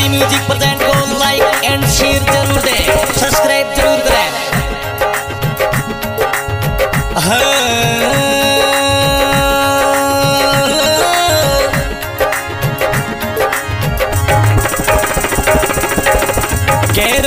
Shri music present को like and share ज़रूर दें सब्सक्राइब ज़रूर करें हाँ। कैर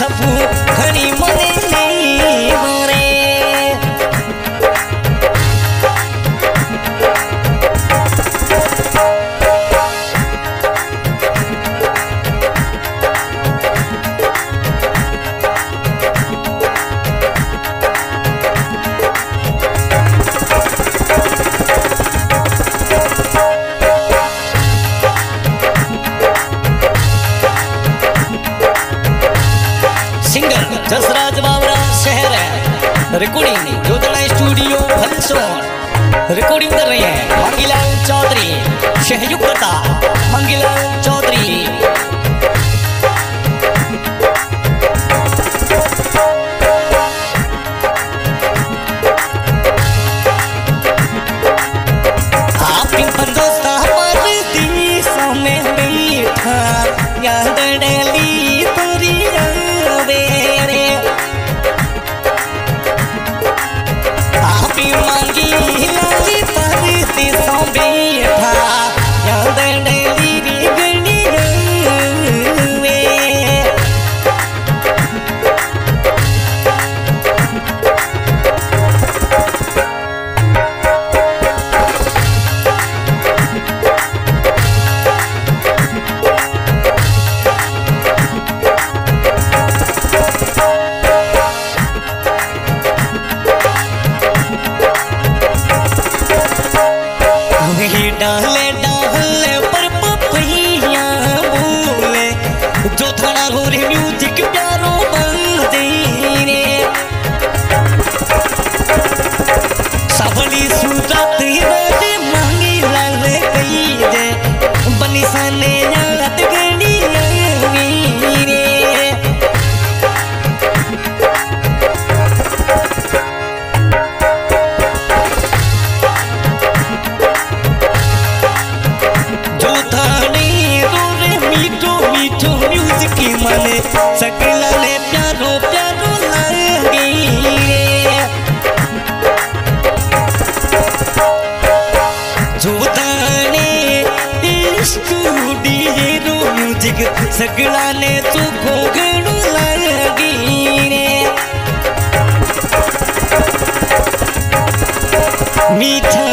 essa puta रिकॉर्डिंग जोतला स्टूडियो हंसोन रिकॉर्डिंग कर रहे हैं मंगीलाल चौधरी सहयुक्ता मंगीलाल चौधरी सगळाने तू घोगडू लागी रे। मीठा